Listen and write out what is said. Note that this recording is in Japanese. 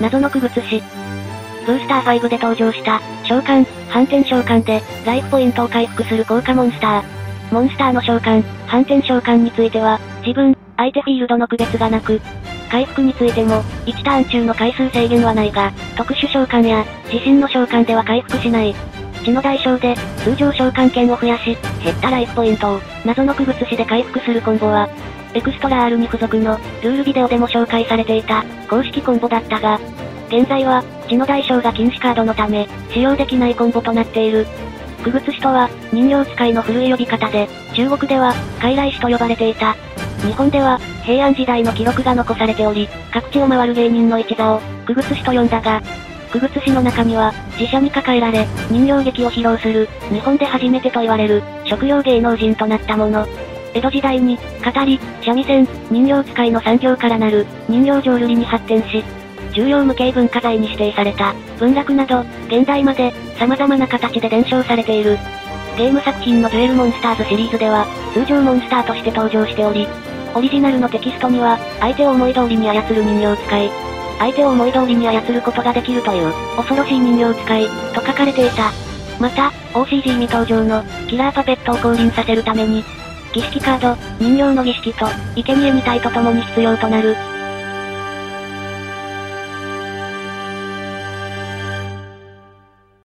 謎の区別し。ブースター5で登場した、召喚、反転召喚で、ライフポイントを回復する効果モンスター。モンスターの召喚、反転召喚については、自分、相手フィールドの区別がなく、回復についても、1ターン中の回数制限はないが、特殊召喚や、自身の召喚では回復しない。血の代償で、通常召喚権を増やし、減ったライフポイントを、謎の区別しで回復するコンボは、エクストラ R2 付属の、ルールビデオでも紹介されていた、公式コンボだったが、現在は、血の代償が禁止カードのため、使用できないコンボとなっている。区別師とは、人形使いの古い呼び方で、中国では、傀儡師と呼ばれていた。日本では、平安時代の記録が残されており、各地を回る芸人の一座を、区別師と呼んだが、区別師の中には、自社に抱えられ、人形劇を披露する、日本で初めてと言われる、職業芸能人となったもの。江戸時代に、語り、三味線、人形使いの産業からなる、人形浄瑠璃に発展し、重要無形文化財に指定された、文楽など、現代まで、様々な形で伝承されている。ゲーム作品のデュエルモンスターズシリーズでは、通常モンスターとして登場しており、オリジナルのテキストには、相手を思い通りに操る人形使い、相手を思い通りに操ることができるという、恐ろしい人形使い、と書かれていた。また、OCG 未登場の、キラーパペットを降臨させるために、儀式カード、人形の儀式と、生贄2体と共に必要となる、